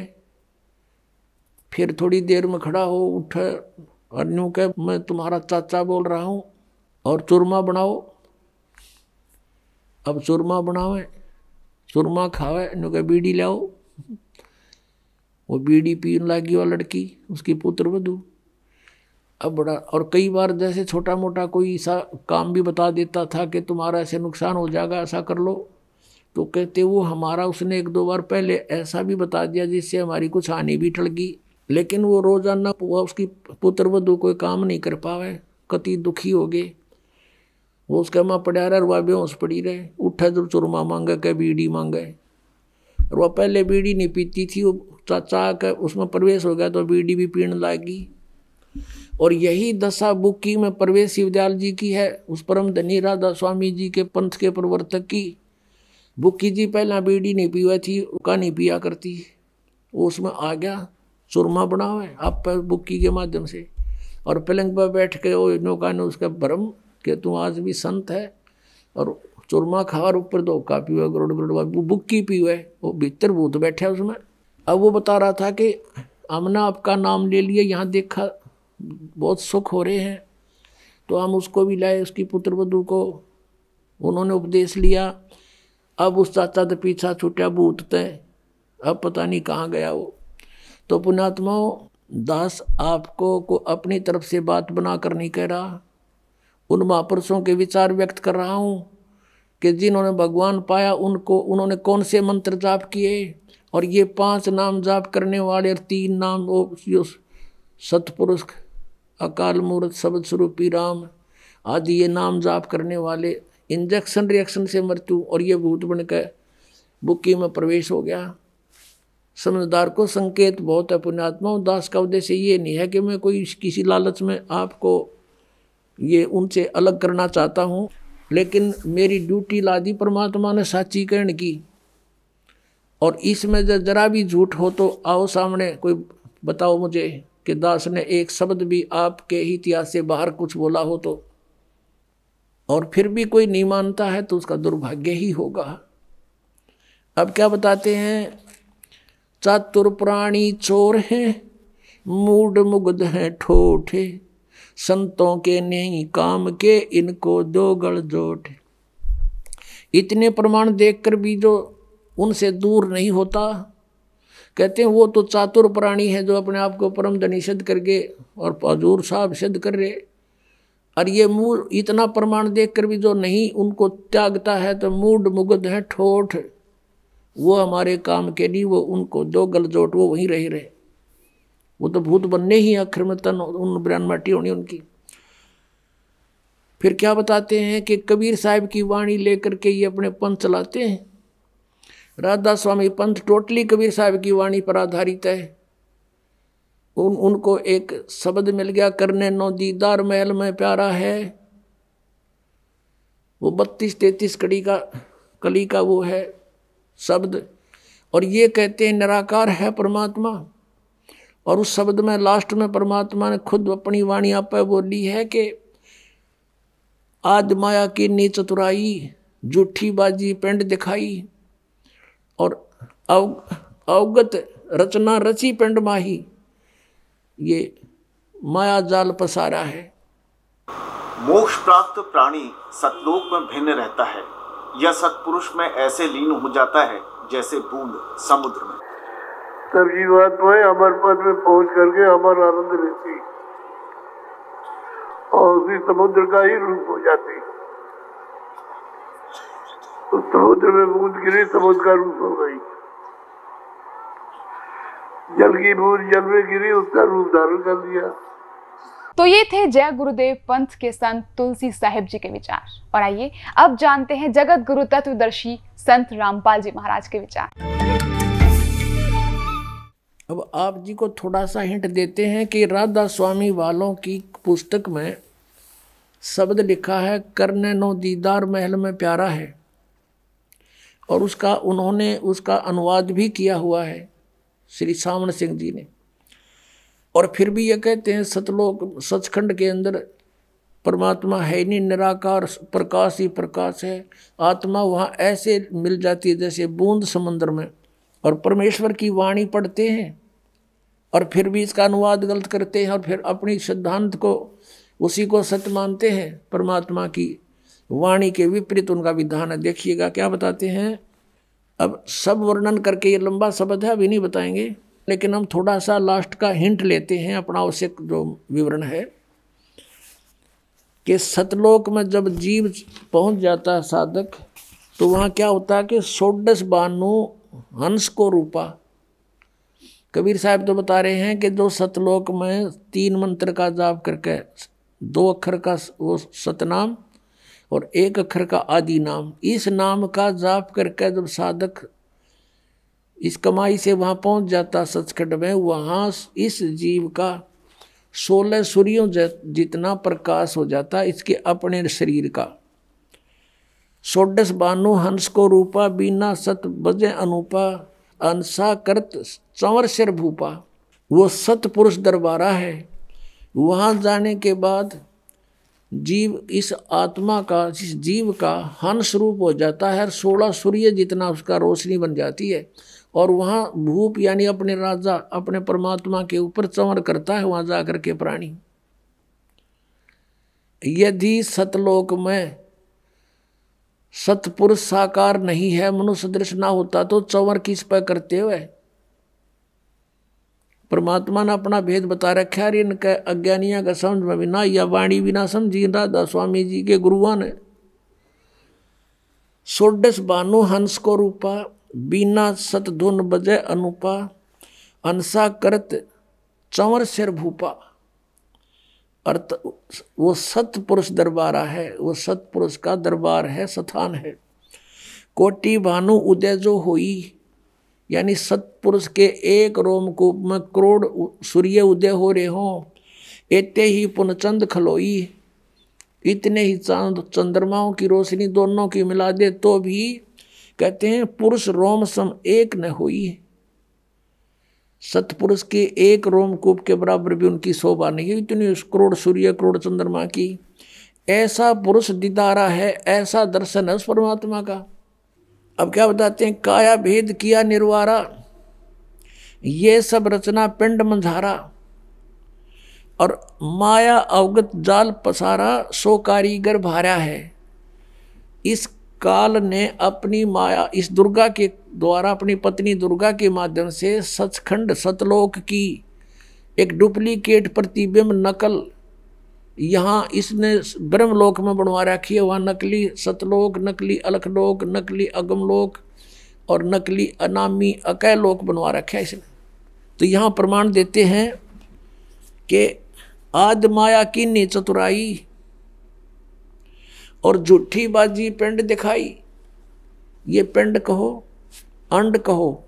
फिर थोड़ी देर में खड़ा हो उठ और यूँ कह मैं तुम्हारा चाचा बोल रहा हूँ और चूरमा बनाओ। अब चूरमा बनावे, चूरमा खावे यूँ कह बीड़ी लाओ। वो बीड़ी पीने लगी वो लड़की, उसकी पुत्र वधु। अब बड़ा, और कई बार जैसे छोटा मोटा कोई ऐसा काम भी बता देता था कि तुम्हारा ऐसे नुकसान हो जाएगा, ऐसा कर लो। तो कहते, वो हमारा उसने एक दो बार पहले ऐसा भी बता दिया जिससे हमारी कुछ हानि भी गई लेकिन वो रोज़ाना वो उसकी पुत्र वधु कोई काम नहीं कर पावे, कति दुखी हो गए। वो उसके माँ पड़ा रहा रुआ बेहोश पड़ी रहे। उठा जब चुरमा मांगे के बीड़ी मांगे। और वह पहले बीड़ी नहीं पीती थी, वो चाचा का उसमें प्रवेश हो गया तो बीड़ी भी पीने लगी। और यही दशा बुक्की में प्रवेश शिवदयाल जी की है, उस परम धनी राधा स्वामी जी के पंथ के प्रवर्तक की। बुक्की जी पहला बीड़ी नहीं पी पीवा थी का नहीं पिया करती। वो उसमें आ गया, सुरमा बना हुआ है आप पर बुक्की के माध्यम से। और पलंग पर बैठ के वो नौका ने उसका भरम कि तू आज भी संत है, और चुरमा खा और ऊपर धोखा पीवा गरुड़ गरुड़ बुक्की पीवा है वो भीतर भूत बैठे उसमें। अब वो बता रहा था कि हमने आपका नाम ले लिया यहाँ देखा बहुत सुख हो रहे हैं। तो हम उसको भी लाए, उसकी पुत्र वधु को। उन्होंने उपदेश लिया। अब उस चाचा तो पीछा छूटा भूत तय अब पता नहीं कहाँ गया वो। तो पुणात्माओं दास आपको को अपनी तरफ़ से बात बना कर नहीं कह रहा। उन महापुरुषों के विचार व्यक्त कर रहा हूँ कि जिन्होंने भगवान पाया, उनको, उन्होंने कौन से मंत्र जाप किए? और ये पाँच नाम जाप करने वाले और तीन नाम वो जो सतपुरुष, अकाल मूर्त शब्द स्वरूपी राम, आदि ये नाम जाप करने वाले, इंजेक्शन, रिएक्शन से मृत्यु और ये भूत बन बनकर बुक्की में प्रवेश हो गया। समझदार को संकेत बहुत है, पुण्यात्मा दास का उद्देश्य ये नहीं है कि मैं कोई किसी लालच में आपको ये उनसे अलग करना चाहता हूँ, लेकिन मेरी ड्यूटी ला दी परमात्मा ने साचीकरण की। और इसमें जब जरा भी झूठ हो तो आओ सामने, कोई बताओ मुझे कि दास ने एक शब्द भी आपके इतिहास से बाहर कुछ बोला हो तो। और फिर भी कोई नहीं मानता है तो उसका दुर्भाग्य ही होगा। अब क्या बताते हैं? चातुर प्राणी चोर हैं, मूड मुग्ध हैं ठोठे, संतों के नहीं काम के इनको दो गल जोट इतने प्रमाण देखकर भी जो उनसे दूर नहीं होता। कहते हैं, वो तो चातुर प्राणी है जो अपने आप को परम धनी सिद्ध करके और हजूर साहब सिद्ध कर रहे और ये मूल, इतना प्रमाण देखकर भी जो नहीं उनको त्यागता है तो मूड मुग्ध है, ठोठ। वो हमारे काम के नहीं, वो उनको दो गलजोट वो वहीं रह रहे वो तो भूत बनने ही अखर में तन, उन ब्रान माटी होनी उनकी। फिर क्या बताते हैं कि कबीर साहब की वाणी लेकर के ये अपने पंथ चलाते हैं? राधा स्वामी पंथ टोटली कबीर साहब की वाणी पर आधारित है। उन, उनको एक शब्द मिल गया, करने नो दीदार महल में प्यारा है। वो बत्तीस तैतीस कड़ी का, कली का वो है शब्द। और ये कहते हैं, निराकार है परमात्मा। और उस शब्द में, लास्ट में परमात्मा ने खुद अपनी वाणी आप बोली है कि, आद माया की नी चतुराई जूठी बाजी पेंड दिखाई और अव अवगत रचना रची पिंड माही। ये माया जाल पसारा है। मोक्ष प्राप्त प्राणी सतलोक में भिन्न रहता है। यह सतपुरुष में ऐसे लीन हो जाता है जैसे बूंद समुद्र में। तब जीवात्माएँ अमर पद में पहुँच करके अमर आनंद लेती। और उसी समुद्र का ही रूप हो जाती। तो समुद्र में बूंद गिरी समुद्र का रूप हो। गई जल की बूंद जल में गिरी उसका रूप धारण कर दिया तो ये थे जय गुरुदेव पंथ के संत तुलसी साहिब जी के विचार। और आइए अब जानते हैं जगत गुरु तत्वदर्शी संत रामपाल जी महाराज के विचार। अब आप जी को थोड़ा सा हिंट देते हैं कि राधा स्वामी वालों की पुस्तक में शब्द लिखा है करने नो दीदार महल में प्यारा है। और उसका, उन्होंने उसका अनुवाद भी किया हुआ है, श्री सामन सिंह जी ने। और फिर भी ये कहते हैं, सतलोक, सचखंड के अंदर परमात्मा है नहीं, निराकार, प्रकाश ही प्रकाश है। आत्मा वहाँ ऐसे मिल जाती है जैसे बूंद समुद्र में। और परमेश्वर की वाणी पढ़ते हैं, और फिर भी इसका अनुवाद गलत करते हैं, और फिर अपनी सिद्धांत को, उसी को सत्य मानते हैं, परमात्मा की। वाणी के विपरीत उनका विधान है। देखिएगा, क्या बताते हैं? अब सब वर्णन करके ये लंबा शब्द है, अभी नहीं बताएँगे। लेकिन हम थोड़ा सा लास्ट का हिंट लेते हैं अपना आवश्यक जो विवरण है कि सतलोक में जब जीव पहुँच जाता है साधक तो वहाँ क्या होता है कि सोडस बानु हंस को रूपा। कबीर साहब तो बता रहे हैं कि जो सतलोक में तीन मंत्र का जाप करके, दो अक्षर का वो सतनाम और एक अक्षर का आदि नाम। इस नाम का जाप करके जब साधक इस कमाई से वहाँ पहुँच जाता सचखंड में, वहाँ इस जीव का सोलह सूर्यों जितना प्रकाश हो जाता इसके अपने शरीर का। सोडस बानु हंस को रूपा, बीना सत बजे अनुपा अंसा करत चंवर सिर भूपा। वो सतपुरुष दरबारा है। वहाँ जाने के बाद जीव इस आत्मा का इस जीव का हंस रूप हो जाता है सोलह सूर्य जितना उसका रोशनी बन जाती है, और वहाँ भूप यानी अपने राजा, अपने परमात्मा के ऊपर चंवर करता है वहाँ जाकर के प्राणी। यदि सतलोक में सतपुरुष साकार नहीं है, मनुष्य दृश्य ना होता तो चंवर किस पर करते हुए? परमात्मा ने अपना भेद बता रखा है इनका अज्ञानिया का समझ में भी ना या वाणी भी ना समझी। राधा स्वामी जी के गुरुआ ने सोडस बानु हंस को रूपा, बीना सत धुन बजय अनुपा, अनसा करत चंवर सिर भूपा। अर्थ, वो सतपुरुष दरबारा है, वो सतपुरुष का दरबार है, स्थान है। कोटि भानु उदय जो हुई यानी सतपुरुष के एक रोमकूप में करोड़ सूर्य उदय हो रहे हों। इतने ही पुनचंद खलोई। इतने ही चाँद, चंद्रमाओं की रोशनी दोनों की मिला दे तो भी कहते हैं पुरुष रोम सम एक न हुई। सतपुरुष के एक रोमकूप के बराबर भी उनकी शोभा नहीं हुई इतनी उस करोड़ सूर्य, करोड़ चंद्रमा की। ऐसा पुरुष दिदारा है, ऐसा दर्शन है उस परमात्मा का। अब क्या बताते हैं? काया भेद किया निर्वारा। ये सब रचना पिंड मंझारा और माया अवगत जाल पसारा, सो कारीगर भारा है। इस काल ने अपनी माया, इस दुर्गा के द्वारा अपनी पत्नी दुर्गा के माध्यम से सचखंड सतलोक की। एक डुप्लीकेट प्रतिबिंब नकल यहाँ इसने ब्रह्मलोक में बनवा रखी है, वहाँ नकली सतलोक, नकली अलखलोक, नकली अगमलोक और नकली अनामी अकय लोक बनवा रखा है इसने। तो यहाँ प्रमाण देते हैं कि आद माया की चतुराई और झूठी बाजी पिंड दिखाई। ये पिंड कहो, अंड कहो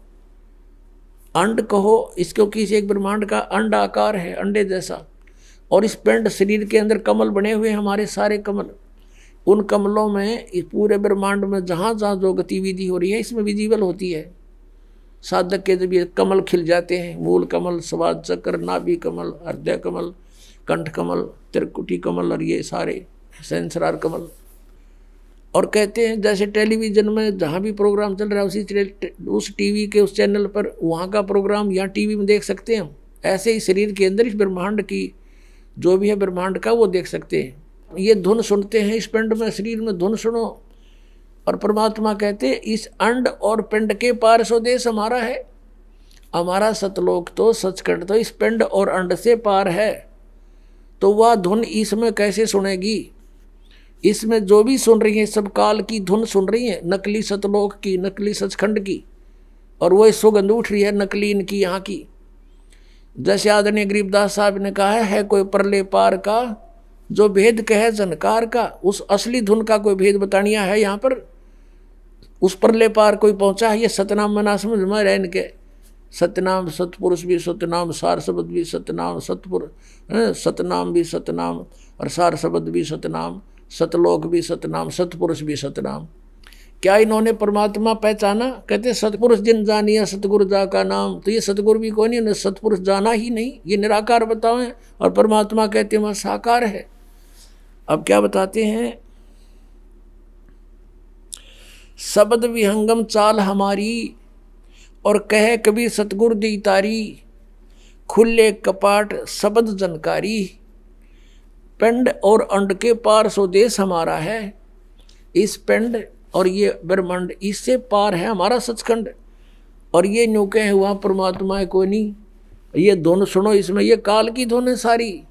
अंड कहो, इसको किसी एक ब्रह्मांड का अंड आकार है, अंडे जैसा। और इस पिंड शरीर के अंदर कमल बने हुए हमारे सारे कमल। उन कमलों में, इस पूरे ब्रह्मांड में जहाँ जहाँ जो गतिविधि हो रही है, इसमें विजिबल होती है। साधक के जब ये कमल खिल जाते हैं, मूल कमल, स्वाद चक्र, नाभि कमल, हृदय कमल, कंठ कमल, त्रिकुटी कमल और ये सारे सेंसरार कमल। और कहते हैं, जैसे टेलीविज़न में जहाँ भी प्रोग्राम चल रहा है, उसी उस टीवी के उस चैनल पर, वहाँ का प्रोग्राम या टीवी में देख सकते हैं हम। ऐसे ही शरीर के अंदर इस ब्रह्मांड की जो भी है ब्रह्मांड का, वो देख सकते हैं। ये धुन सुनते हैं, इस पिंड में, शरीर में धुन सुनो। और परमात्मा कहते इस अंड और पिंड के पार स्वदेश हमारा है। हमारा सतलोक तो सचखंड तो इस पिंड और अंड से पार है। तो वह धुन इसमें कैसे सुनेगी? इसमें जो भी सुन रही है, सब काल की धुन सुन रही है, नकली सतलोक की, नकली सचखंड की। और वो सुगंध उठ रही है नकली इनकी यहाँ की। जैसे आदरणीय गरीबदास साहब ने कहा है, है कोई परले पार का? जो भेद कहे जनकार का उस असली धुन का कोई भेद बतानिया है यहाँ पर? उस परले पार कोई पहुँचा है? ये सतनाम मना समझ में रह इनके सतनाम सतपुरुष भी सतनाम सार शब्द भी सतनाम सतपुर सतनाम भी सतनाम और सार शब्द भी सतनाम सतलोक भी सतनाम सतपुरुष भी सतनाम। क्या इन्होंने परमात्मा पहचाना? कहते सतपुरुष जिन जानिया सतगुरु जा का नाम। तो ये सतगुरु भी कौन है? सतपुरुष जाना ही नहीं। ये निराकार बताओ और परमात्मा कहते वह साकार है। अब क्या बताते हैं? शब्द विहंगम चाल हमारी और कह कभी सतगुरु दी तारी। खुले कपाट शब्द जनकारी। पेंड और अंड के पार स्वदेश हमारा है। इस पिंड और ये ब्रह्मांड इससे पार है, हमारा सचखंड। और ये न्यूके हुआ परमात्मा है, कोई नहीं। ये दोनों सुनो इसमें, ये काल की धुन है सारी।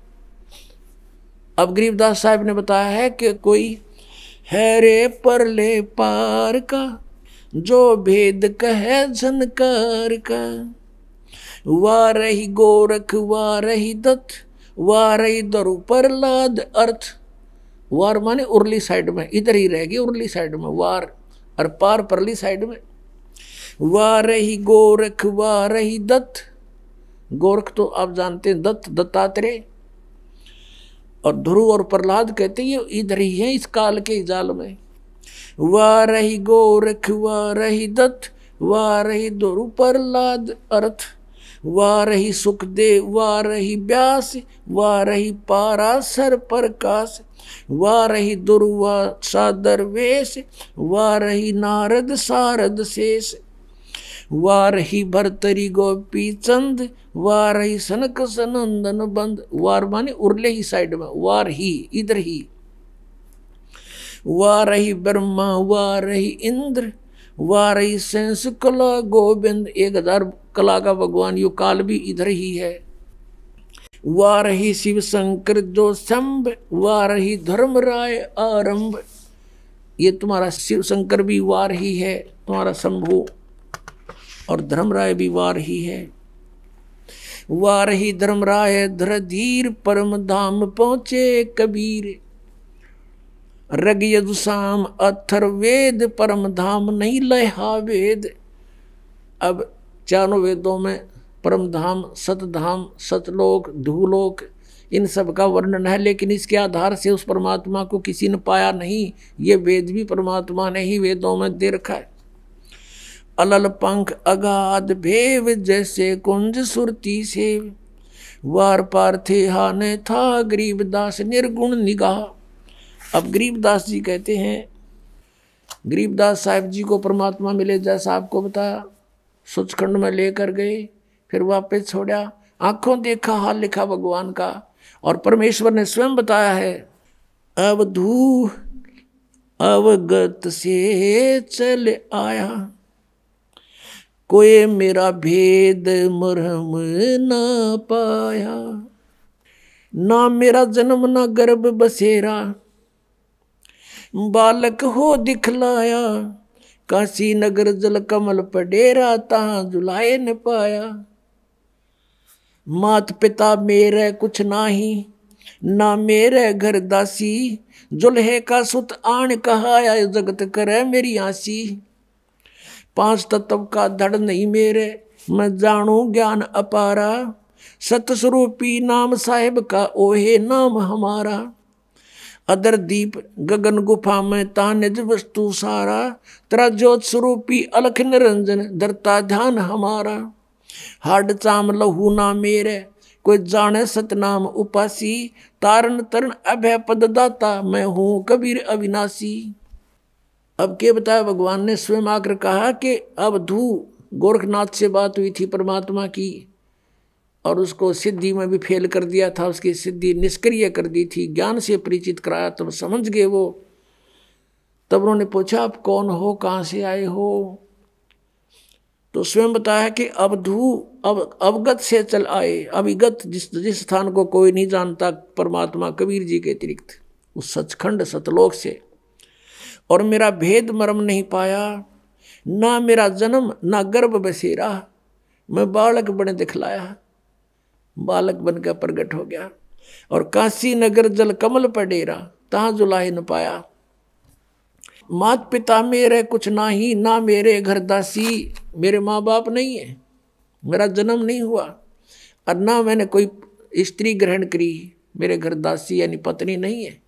अब गरीबदास साहब ने बताया है कि कोई है रे परले पार का, जो भेद कहे झनकार का। वाह रही गोरख वाह रही दत्त वाह रही दरु प्रहलाद अर्थ। वार माने उर्ली साइड में, इधर ही रहेगी उर्ली साइड में, वार, और पार परली साइड में। वाह रही गोरख वाह रही दत्त। गोरख तो आप जानते हैं, दत्त, दत्तात्रेय। और ध्रुव और प्रहलाद कहते हैं, ये इधर ही है, इस काल के जाल में। वाह रही गोरख वाह रही दत्त वाह रही ध्रुव, प्रहलाद, अर्थ। वाह रही सुखदेव वाह रही व्यास वाह रही पारासर प्रकाश वाह रही दुर्वा सादर वेश वाह रही नारद सारद शेष। वाह रही भरतरी गोपी चंद वाह रही सनक सनंदन बंद। वार माने उर्ले ही साइड में, वार ही, इधर ही। वाह रही ब्रह्मा वाह रही इंद्र वाह रही सेंस कला गोविंद। एक हज़ार कला का भगवान, यु काल भी इधर ही है। वाह रही शिव शंकर जो शंभ वाह रही धर्म राय आरंभ। ये तुम्हारा शिव शंकर भी वार ही है, तुम्हारा शंभु और धर्मराय भी वार ही है। वार ही धर्मराय धीर परम धाम पहुँचे कबीर। रग यदुसाम अथर वेद परम धाम नहीं लहा वेद। अब चारों वेदों में परम धाम सतधाम, सतलोक, धूलोक, इन सब का वर्णन है, लेकिन इसके आधार से उस परमात्मा को किसी ने पाया नहीं। ये वेद भी परमात्मा ने ही वेदों में दे रखा है। अलल पंख अगाध भेव जैसे कुंज सुरती से, वार पार थे हाने था गरीबदास निर्गुण निगाह। अब गरीबदास जी कहते हैं, गरीबदास साहब जी को परमात्मा मिले जैसा आपको बताया, सचखंड में लेकर गए। फिर वापस छोड़ा। आँखों देखा, हाल लिखा भगवान का। और परमेश्वर ने स्वयं बताया है, अवधू, अवगत से चल आया। कोई मेरा भेद मरहम ना पाया, ना मेरा जन्म, ना गर्भ बसेरा। बालक हो दिखलाया काशी नगर जल कमल पडेरा तहा जुलाए न पाया। मात पिता मेरे कुछ नाही, ना मेरे घर दासी। जुल्हे का सुत आण कहाया जगत करे मेरी आसी। पाँच तत्व का धड़ नहीं मेरे, मैं जानू ज्ञान अपारा। सतस्वरूपी नाम साहेब का ओहे नाम हमारा। अदर दीप गगन गुफा में तानिज वस्तु सारा। तेरा ज्योत स्वरूपी अलख निरंजन, धरता ध्यान हमारा। हाड चाम लहू ना मेरे, कोई जाने सतनाम उपासी। तारण तरण अभय पद दाता, मैं हूँ कबीर अविनाशी। अब के बताया, भगवान ने स्वयं आकर कहा कि अब धू, गोरखनाथ से बात हुई थी परमात्मा की, और उसको सिद्धि में भी फेल कर दिया था, उसकी सिद्धि निष्क्रिय कर दी थी, ज्ञान से परिचित कराया, तब समझ गए वो। तब उन्होंने पूछा, आप कौन हो? कहाँ से आए हो? तो स्वयं बताया कि अवधू अब अवगत से चल आए अविगत जिस जिस स्थान को कोई नहीं जानता, परमात्मा कबीर जी के अतिरिक्त, उस सचखंड सतलोक से। और मेरा भेद मरम नहीं पाया, ना मेरा जन्म, ना गर्भ बसेरा, मैं बालक बने दिखलाया, बालक बनकर प्रगट हो गया। और काशी नगर जल कमल पर डेरा, तहाँ जुलाही न पाया। मात पिता मेरे कुछ ना ही ना मेरे घर दासी, मेरे माँ बाप नहीं है। मेरा जन्म नहीं हुआ और ना मैंने कोई स्त्री ग्रहण करी, मेरे घर दासी यानी पत्नी नहीं है।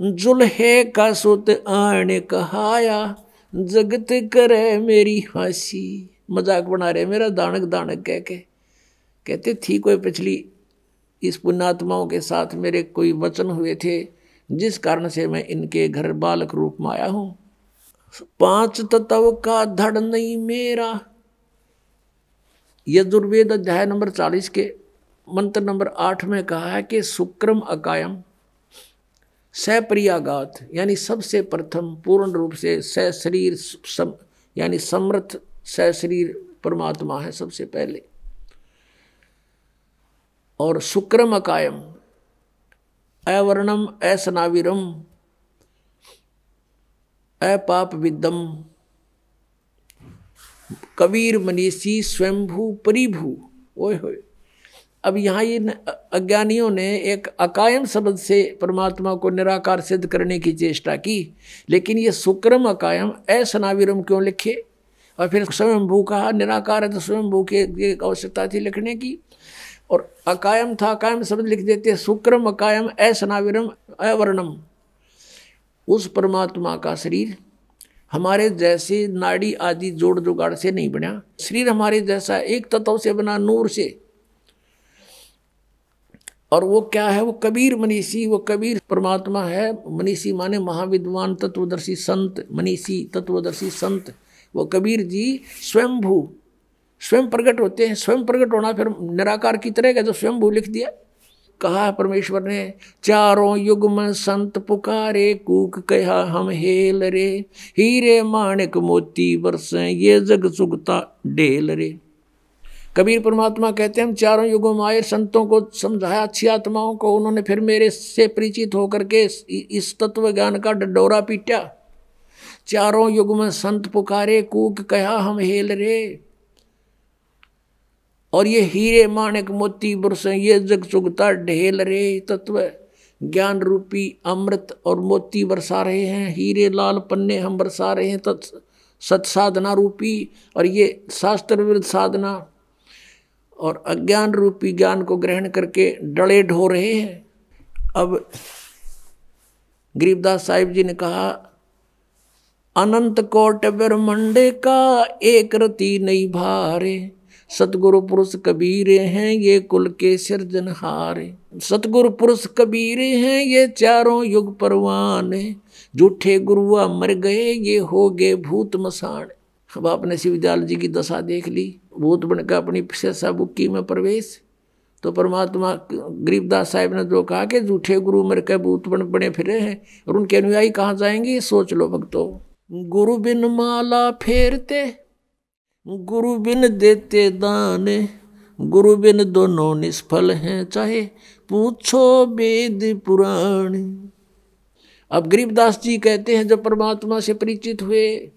जुल्हे का सुत आने कहाया, जगत करे मेरी फांसी मज़ाक बना रहे मेरा दानक दानक कह के। कहते, थी कोई पिछली, इस पुण्यात्माओं के साथ मेरे कोई वचन हुए थे जिस कारण से मैं इनके घर बालक रूप में आया हूँ। पाँच तत्व का धड़ नहीं मेरा। यजुर्वेद अध्याय नंबर चालीस के मंत्र नंबर आठ में कहा है कि सुक्रम अकायम सप्रियागात यानी सबसे प्रथम पूर्ण रूप से स शरीर सम, यानी समर्थ स शरीर परमात्मा है सबसे पहले। और सुक्रम अकायम अवर्णम असनाविरम अपाप विदम कबीर मनीषी स्वयंभू परिभू। ओए होए। अब यहाँ ये अज्ञानियों ने एक अकायम शब्द से परमात्मा को निराकार सिद्ध करने की चेष्टा की, लेकिन ये सुक्रम अकायम असनाविरम क्यों लिखे? और फिर स्वयंभू कहा, निराकार है तो स्वयंभू की आवश्यकता थी लिखने की। और अकायम था, अकायम शब्द लिख देते शुक्रम अकायम, असनाविरम, अवर्णम। उस परमात्मा का शरीर हमारे जैसे नाड़ी आदि जोड़ जुगाड़ से नहीं बना। शरीर हमारे जैसा एक तत्व से बना नूर से। और वो क्या है? वो कबीर मनीषी, वो कबीर परमात्मा है। मनीषी माने महाविद्वान, तत्वदर्शी संत, मनीषी, तत्वदर्शी संत। वो कबीर जी स्वयंभू स्वयं प्रकट होते हैं, स्वयं प्रकट होना फिर निराकार की तरह का जो स्वयं भू लिख दिया। कहा परमेश्वर ने, चारों युग में संत पुकारे, कूक कहा, हम हेल रे, हीरे माणिक मोती वर्ष ये जग सुगता डेल रे। कबीर परमात्मा कहते हैं, हम चारों युगों में आए, संतों को समझाया, अच्छी आत्माओं को उन्होंने फिर मेरे से परिचित होकर के इस तत्व ज्ञान का डडोरा पीटा। चारों युग में संत पुकारे, कूक कहा, हम हेल रे। और ये हीरे माणिक मोती बुरस ये जग चुगता ढेल रे तत्व। ज्ञान रूपी अमृत और मोती बरसा रहे हैं, हीरे लाल पन्ने हम बरसा रहे हैं तत् सत्साधना रूपी और ये शास्त्र विरुद्ध साधना। और अज्ञान रूपी ज्ञान को ग्रहण करके डड़े ढो रहे हैं। अब गरीबदास साहिब जी ने कहा, अनंत कोट ब्रह्मंड का एक रति नहीं भारे। सतगुरु पुरुष कबीरे हैं, ये कुल के सिरजनहार सतगुरु पुरुष कबीरे हैं, ये चारों युग परवान झूठे गुरुआ मर गए, ये हो गए भूत मसान अब आपने शिवदयाल जी की दशा देख ली। भूत बनकर अपनी शेषा बुक्की में प्रवेश। तो परमात्मा गरीबदास साहिब ने जो कहा कि झूठे गुरु मर के भूत बन बने फिरे हैं, और उनके अनुयायी कहाँ जाएँगे सोच लो भक्तो। गुरु बिन माला फेरते गुरु बिन देते दान, गुरु बिन दोनों निष्फल हैं, चाहे पूछो वेद पुराण। अब गरीबदास जी कहते हैं, जब परमात्मा से परिचित हुए,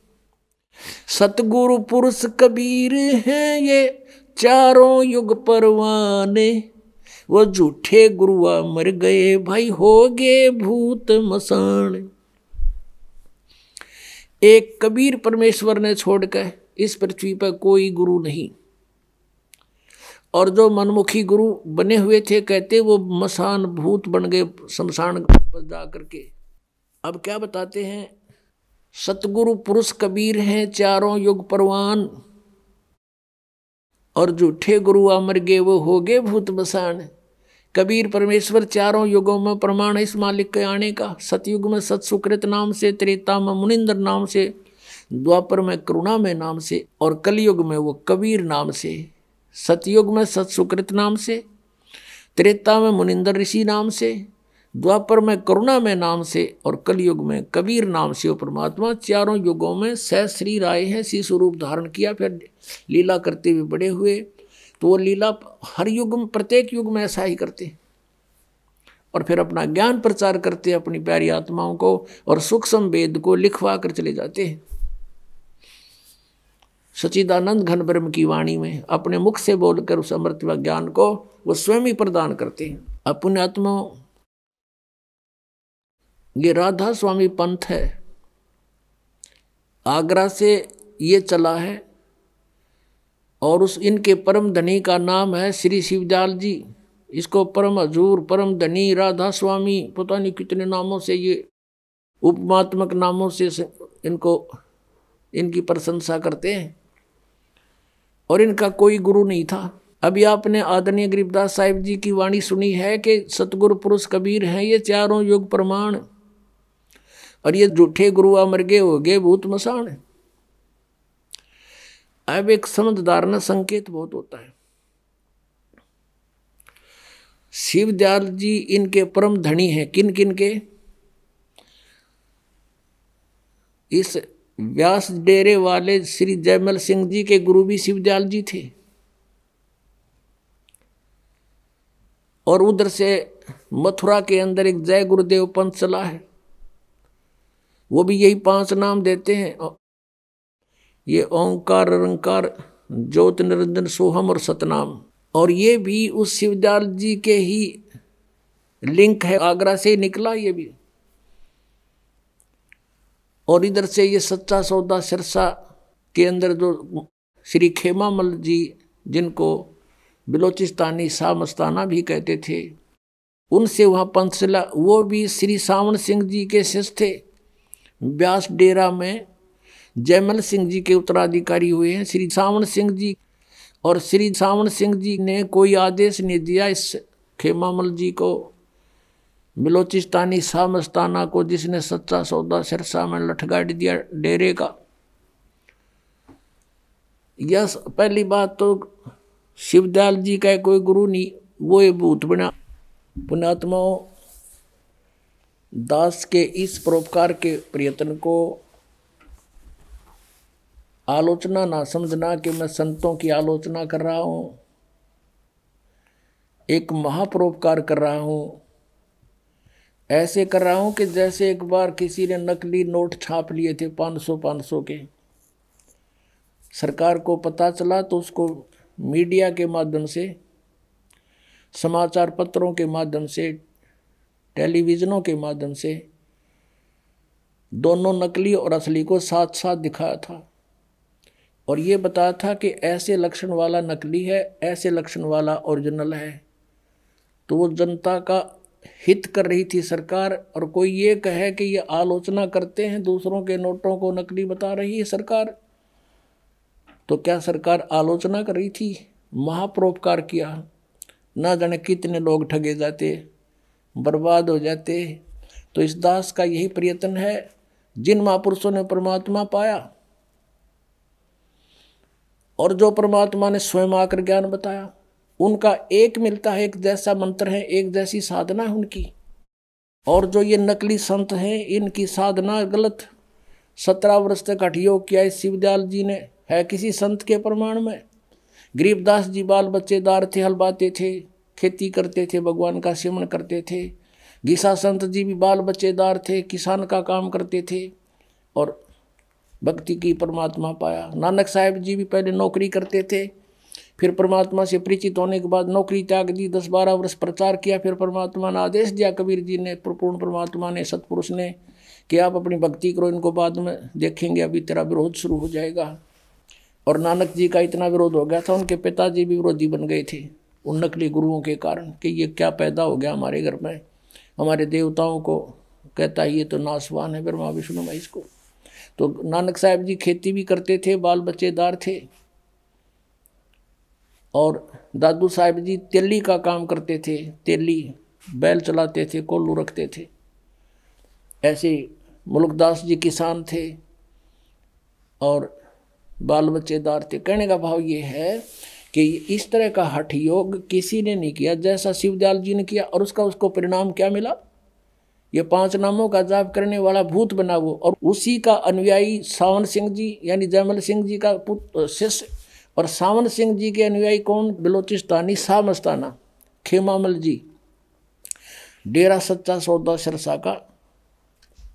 सतगुरु पुरुष कबीर हैं ये, चारों युग परवाने। वो झूठे गुरुआ मर गए, भाई हो गए भूत मसान एक कबीर परमेश्वर ने छोड़कर इस पृथ्वी पर कोई गुरु नहीं। और जो मनमुखी गुरु बने हुए थे, कहते वो मसान भूत बन गए शमशान पर जा करके अब क्या बताते हैं? सतगुरु पुरुष कबीर हैं, चारों युग परवान। और झूठे गुरु अमर गे वो हो गए भूत बसान कबीर परमेश्वर चारों युगों में प्रमाण इस मालिक के आने का। सतयुग में सत सुकृत नाम से, त्रेता में मुनिंदर नाम से द्वापर में, करुणा में नाम से और कलयुग में वो कबीर नाम से, सतयुग में सत सुकृत नाम से, त्रेता में मुनिंदर ऋषि नाम से, द्वापर में, करुणा में नाम से और कलयुग में कबीर नाम से वो परमात्मा चारों युगों में सह श्री राय हैं सी स्वरूप धारण किया, फिर लीला करते हुए बड़े हुए तो वो लीला हर युग में, प्रत्येक युग में ऐसा ही करते और फिर अपना ज्ञान प्रचार करते अपनी प्यारी आत्माओं को और सूक्ष्म वेद को लिखवा कर चले जाते हैं। सचिदानंद घन ब्रह्म की वाणी में अपने मुख से बोलकर उस अमृत व ज्ञान को वो स्वयं ही प्रदान करते हैं। अपने आत्माओं ये राधा स्वामी पंथ है। आगरा से ये चला है और उस इनके परम धनी का नाम है श्री शिवदयाल जी। इसको परम हजूर, परम धनी राधा स्वामी, पता नहीं कितने नामों से ये उपमात्मक नामों से इनको, इनकी प्रशंसा करते हैं। और इनका कोई गुरु नहीं था। अभी आपने आदरणीय गरीबदास साहिब जी की वाणी सुनी है कि सतगुरु पुरुष कबीर हैं, ये चारों युग प्रमाण। और ये झूठे गुरु अमर गए हो गए भूत मसान अब एक समझदार ना संकेत बहुत होता है। शिव दयाल जी इनके परम धनी हैं। किन किन के? इस व्यास डेरे वाले श्री जयमल सिंह जी के गुरु भी शिवदयाल जी थे। और उधर से मथुरा के अंदर एक जय गुरुदेव पंथ चला है। वो भी यही पाँच नाम देते हैं। ये ओंकार, अलंकार, ज्योत, निरंजन, सोहम और सतनाम। और ये भी उस शिवदयाल जी के ही लिंक है। आगरा से ही निकला ये भी। और इधर से ये सच्चा सौदा सिरसा के अंदर जो श्री खेमामल जी जिनको बिलोचिस्तानी शाह मस्ताना भी कहते थे, उनसे वहाँ पंचशिला, वो भी श्री सावन सिंह जी के शिष्य थे। व्यास डेरा में जयमल सिंह जी के उत्तराधिकारी हुए हैं श्री सावन सिंह जी, और श्री सावन सिंह जी ने कोई आदेश नहीं दिया इस खेमामल जी को। बिलोचिस्तानी शाह मस्ताना को जिसने सच्चा सौदा सिरसा में लठगाड़ दिया डेरे का। यह पहली बात तो शिवदयाल जी का कोई गुरु नहीं, वो ये भूत बना। पुणात्माओं दास के इस परोपकार के प्रयत्न को आलोचना ना समझना कि मैं संतों की आलोचना कर रहा हूँ, एक महापरोपकार कर रहा हूँ। ऐसे कर रहा हूँ कि जैसे एक बार किसी ने नकली नोट छाप लिए थे पाँच सौ पाँच सौ के। सरकार को पता चला तो उसको मीडिया के माध्यम से, समाचार पत्रों के माध्यम से, टेलीविज़नों के माध्यम से दोनों नकली और असली को साथ साथ दिखाया था। और ये बताया था कि ऐसे लक्षण वाला नकली है, ऐसे लक्षण वाला ओरिजिनल है। तो वो जनता का हित कर रही थी सरकार और कोई ये कहे कि ये आलोचना करते हैं, दूसरों के नोटों को नकली बता रही है सरकार? तो क्या सरकार आलोचना कर रही थी? महापरोपकार किया। ना जाने कितने लोग ठगे जाते, बर्बाद हो जाते। तो इस दास का यही प्रयत्न है, जिन महापुरुषों ने परमात्मा पाया। और जो परमात्मा ने स्वयं आकर ज्ञान बताया। उनका एक मिलता है, एक जैसा मंत्र है, एक जैसी साधना है उनकी। और जो ये नकली संत हैं, इनकी साधना गलत। सत्रह वर्ष तक हठयोग किया इस शिवदयाल जी ने, है किसी संत के प्रमाण में? गरीबदास जी बाल बच्चेदार थे, हलवाते थे, खेती करते थे, भगवान का सेवन करते थे। गीसा संत जी भी बाल बच्चेदार थे, किसान का काम करते थे। और भक्ति की परमात्मा पाया। नानक साहेब जी भी पहले नौकरी करते थे। फिर परमात्मा से परिचित होने के बाद नौकरी त्याग दी, दस बारह वर्ष प्रचार किया, फिर परमात्मा ने आदेश दिया, कबीर जी ने, पूर्ण परमात्मा ने, सतपुरुष ने, कि आप अपनी भक्ति करो, इनको बाद में देखेंगे, अभी तेरा विरोध शुरू हो जाएगा। और नानक जी का इतना विरोध हो गया था, उनके पिताजी भी विरोधी बन गए थे, उन नकली गुरुओं के कारण, कि ये क्या पैदा हो गया हमारे घर में। हमारे देवताओं को कहता है, ये तो नासवान है, ब्रह्मा, विष्णु, महेश को। तो नानक साहब जी खेती भी करते थे, बाल बच्चेदार थे और दादू साहब जी तेली का काम करते थे, तेली बैल चलाते थे, कोल्लू रखते थे। ऐसे मुल्कदास जी किसान थे और बाल बच्चेदार थे। कहने का भाव ये है कि इस तरह का हठ योग किसी ने नहीं किया, जैसा शिवदयाल जी ने किया और उसका उसको परिणाम क्या मिला? ये पाँच नामों का जाप करने वाला भूत बना वो और उसी का अनुयायी सावन सिंह जी, यानी जयमल सिंह जी का पुत्र शिष्य और सावन सिंह जी के अनुयायी कौन? बलोचिस्तानी शाह मस्ताना खेमामल जी। डेरा सच्चा सौदा सरसा का,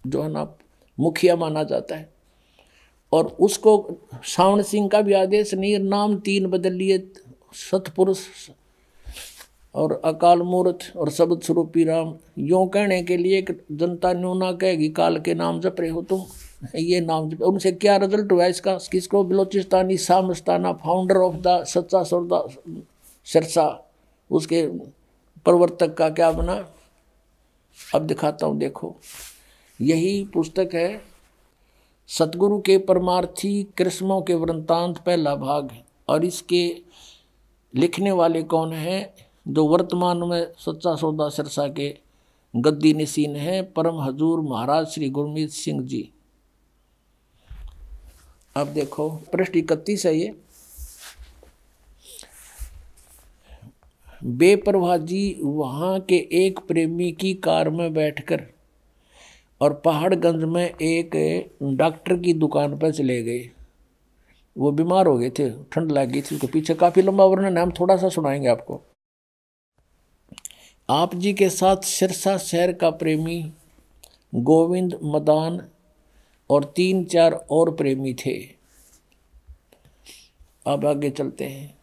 जो है ना, मुखिया माना जाता है। और उसको सावन सिंह का भी आदेश नहीं नाम तीन बदल लिए सतपुरुष और अकाल मूर्त और शब्द स्वरूपी राम। यूँ कहने के लिए जनता न्यू ना कहेगी, काल के नाम जप रहे हो तुम। ये नाम उनसे क्या रिज़ल्ट हुआ इसका? किसको? बलोचिस्तानी सामस्ताना founder of the Sacha Sauda Sirsa, उसके प्रवर्तक का क्या बना? अब दिखाता हूँ, देखो। यही पुस्तक है। सतगुरु के परमार्थी कृष्णों के वृंतांत पहला भाग और इसके लिखने वाले कौन हैं? जो वर्तमान में सच्चा सौदा सिरसा के गद्दी नसीन हैं, परम हजूर महाराज श्री गुरमीत सिंह जी। अब देखो पृष्ठ इकतीस है ये। बेपरवाह जी, वहाँ के एक प्रेमी की कार में बैठकर और पहाड़गंज में एक डॉक्टर की दुकान पर चले गए। वो बीमार हो गए थे, ठंड लग गई थी उसके पीछे। काफ़ी लंबा वर्णन है, हम थोड़ा सा सुनाएँगे आपको। आप जी के साथ सिरसा शहर का प्रेमी गोविंद मदान और तीन चार और प्रेमी थे। अब आगे चलते हैं।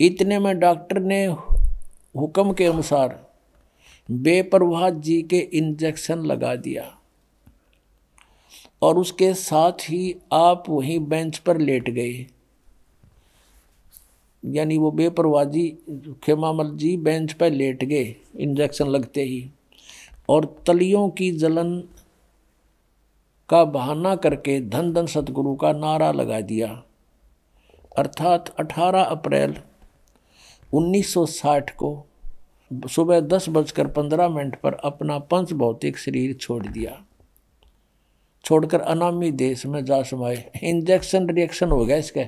इतने में डॉक्टर ने हुक्म के अनुसार बेपरवाह जी के इंजेक्शन लगा दिया और उसके साथ ही आप वहीं बेंच पर लेट गए। यानी वो बेपरवाह जी, खेमामल जी बेंच पर लेट गए, इंजेक्शन लगते ही। और तलियों की जलन का बहाना करके धन धन सतगुरु का नारा लगा दिया। अर्थात 18 अप्रैल 1960 को सुबह दस बजकर पंद्रह मिनट पर अपना पंच भौतिक शरीर छोड़ दिया। छोड़कर अनामी देश में जा समाये। इंजेक्शन रिएक्शन हो गया इसका।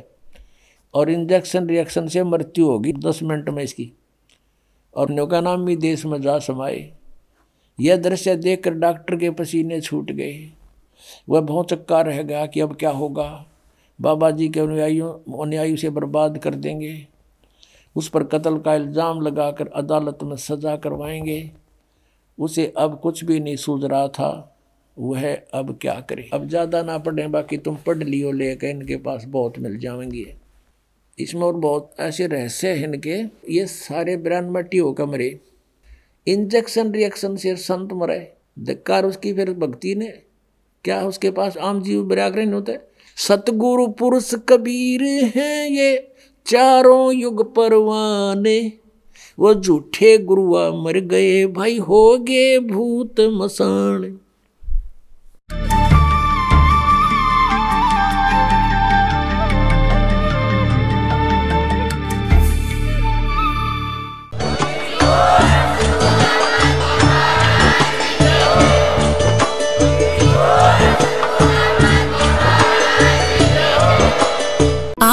और इंजेक्शन रिएक्शन से मृत्यु होगी दस मिनट में इसकी। और नौकानामी देश में जा समाये। यह दृश्य देखकर डॉक्टर के पसीने छूट गए। वह बहुत चक्का रह गया कि अब क्या होगा। बाबा जी के अनुयायियों, अनुयायी से बर्बाद कर देंगे। उस पर कत्ल का इल्ज़ाम लगाकर अदालत में सज़ा करवाएँगे। उसे अब कुछ भी नहीं सूझ रहा था, वह अब क्या करे। अब ज़्यादा ना पढ़े, बाकी तुम पढ़ लियो लेकर इनके पास बहुत मिल जाएँगे। इसमें और बहुत ऐसे रहस्य हैं इनके। ये सारे ब्रांड हो मरे। इंजेक्शन, रिएक्शन से संत मरे। धिक्कार उसकी फिर भक्ति ने क्या उसके पास आम जीव बराग्रहण होते सतगुरु पुरुष कबीर हैं ये, चारों युग परवाने। वो झूठे गुरुआ मर गए, भाई हो गए भूत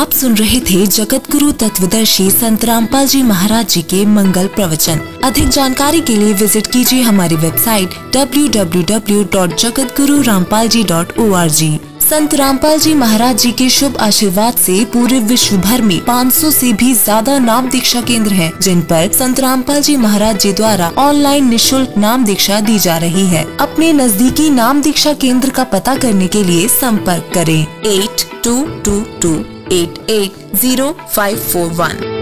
आप सुन रहे थे जगत गुरु तत्वदर्शी संत रामपाल जी महाराज जी के मंगल प्रवचन। अधिक जानकारी के लिए विज़िट कीजिए हमारी website W W W dot dot G O R G Sant Rampal ji महाराज जी के शुभ आशीर्वाद से पूरे विश्व भर में 500 से भी ज़्यादा नाम दीक्षा केंद्र हैं, जिन पर संत रामपाल जी महाराज जी द्वारा ऑनलाइन निशुल्क नाम दीक्षा दी जा रही है। अपने नजदीकी नाम दीक्षा केंद्र का पता करने के लिए संपर्क करें। Eight two two two eight eight zero five four one.